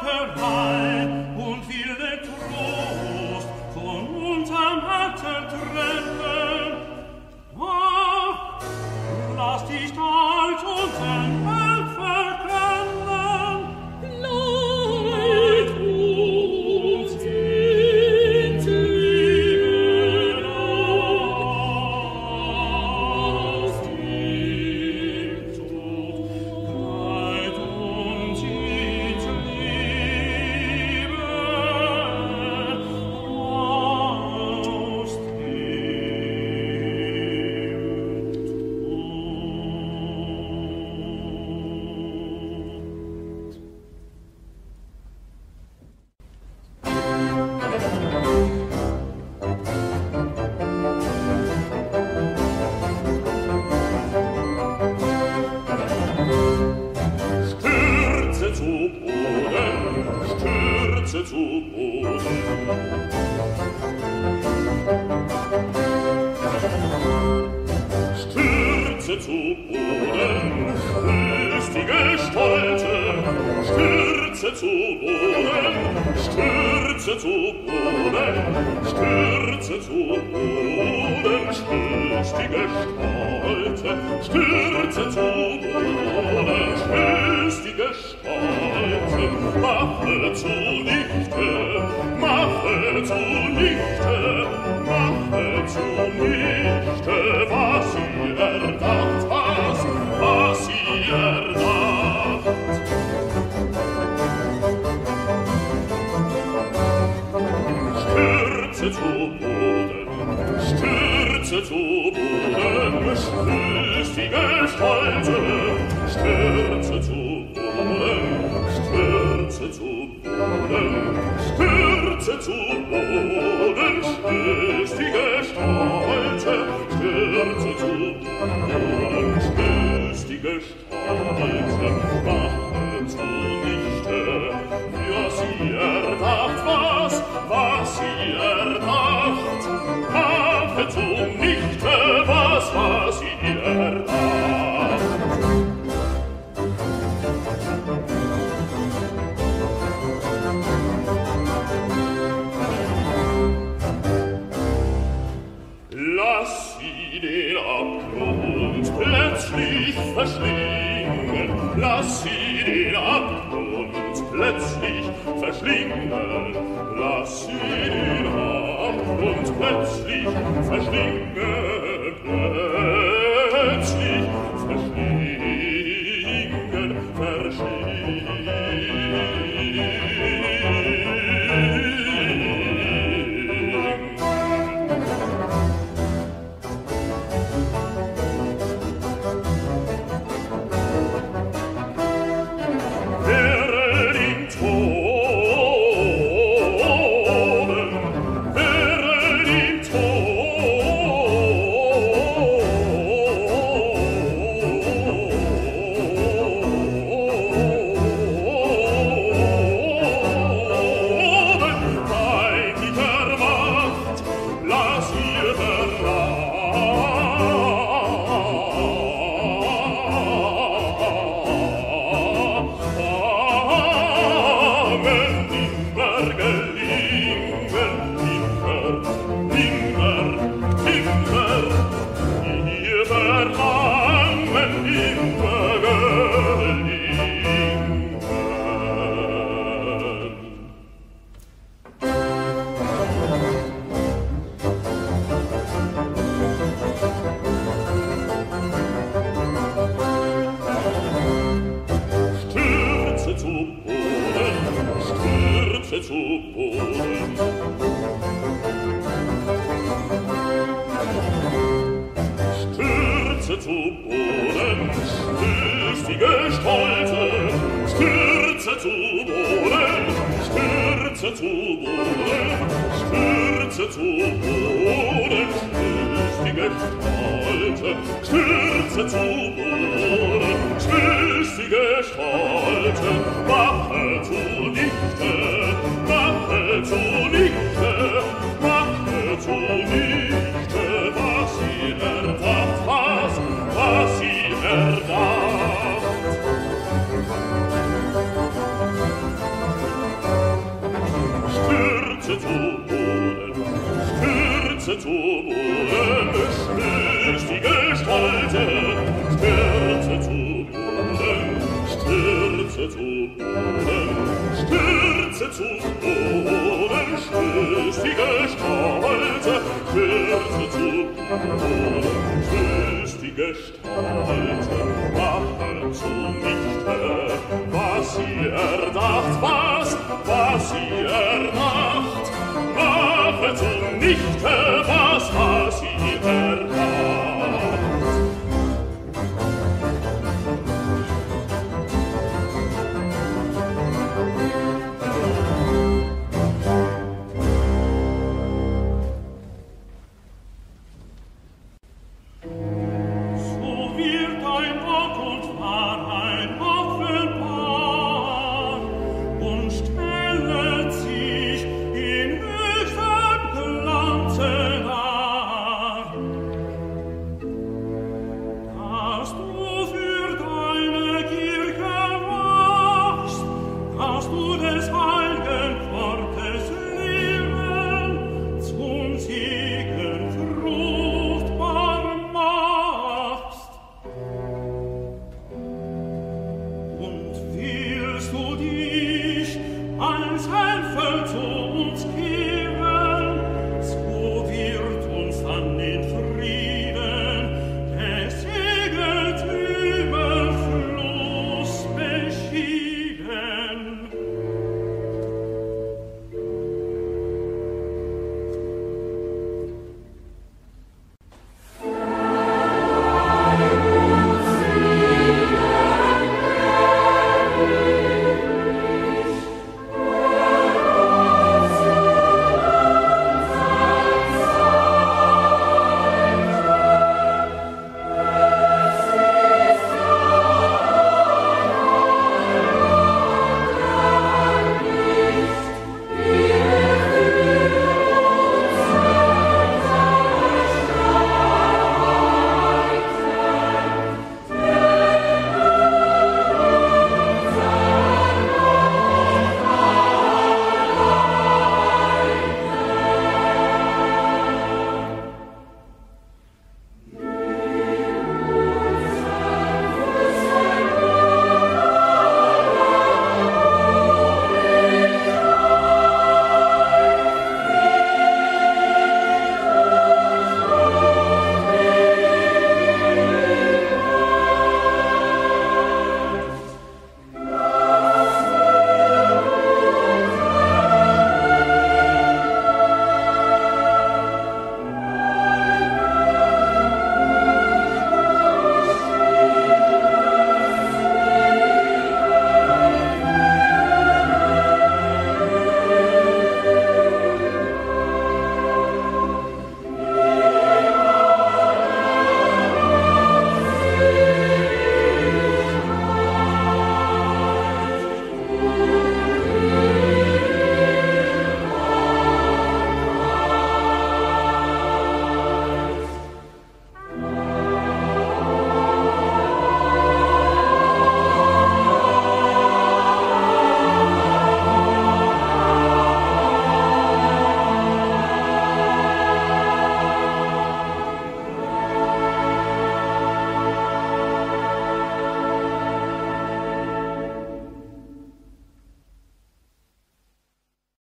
Tölkerei und will den von unserem Herzen trennen. Lass dich alt und Größe zu Boden, listige Stalte, stürze zu Boden, stürze zu Boden, stürze zu Boden, listige Stolte, stürze zu Boden, listige Stalte, mache zunichte, mache zunichte, mache zunichte, was love. und plötzlich erschlinge Stürze zu Boden, Stürze zu Boden, schwüstige Gestalte, Stürze zu Boden, schwüstige Gestalte, Wache zu Lichte, Wache zu Lichte, Zu Boden stirbt die Gestalte, stirbt zu Boden, stirbt zu Boden, stirbt zu Boden, stirbt die Gestalte, stirbt zu Boden, stirbt die Gestalte, mache zunichte, was sie erdacht, was, was sie erdacht, Wahrheit nicht was was